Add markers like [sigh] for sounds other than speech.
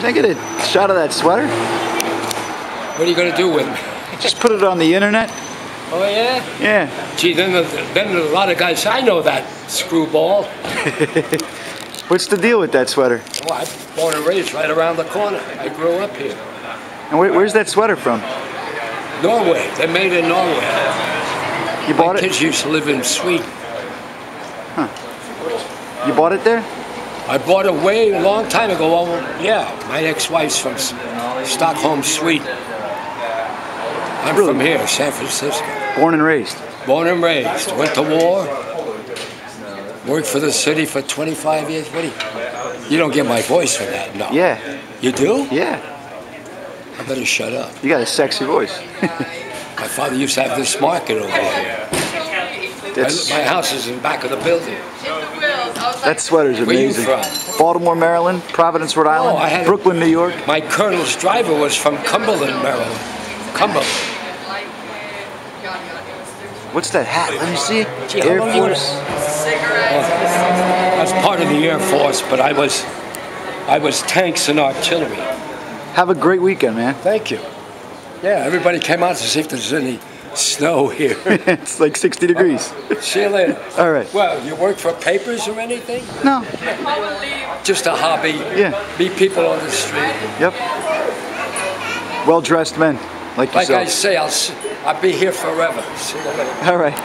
Can I get a shot of that sweater? What are you going to do with me? Just put it on the internet. Oh, yeah? Yeah. Gee, then, then a lot of guys, I know that screwball. [laughs] What's the deal with that sweater? Oh, I was born and raised right around the corner. I grew up here. And where, where's that sweater from? Norway. They made it in Norway. You bought My it? kids used to live in Sweden. Huh. You bought it there? I bought it way a long time ago. Well, yeah, my ex-wife's from Stockholm, Sweden. I'm Really? from here, San Francisco. Born and raised. Born and raised. Went to war. Worked for the city for 25 years. What do you? You don't get my voice for that, no. Yeah. You do? Yeah. I better shut up. You got a sexy voice. My father used to have this market over here. My, my house is in the back of the building. That sweater's Where you amazing. Baltimore, Maryland, Providence, Rhode oh, Island, I had Brooklyn, New York. My colonel's driver was from Cumberland, Maryland. Cumberland. What's that hat? Let me see it. Gee, Air Force. I was part of the Air Force, but I was I was tanks and artillery. Have a great weekend, man. Thank you. Yeah, everybody came out to see if there's any snow here. [laughs] it's like 60 degrees. see you later. All right. Well, you work for papers or anything? No. Just a hobby. Yeah. Meet people on the street. Yep. Well dressed men like Like I say, I'll I'll be here forever. See you later. All right.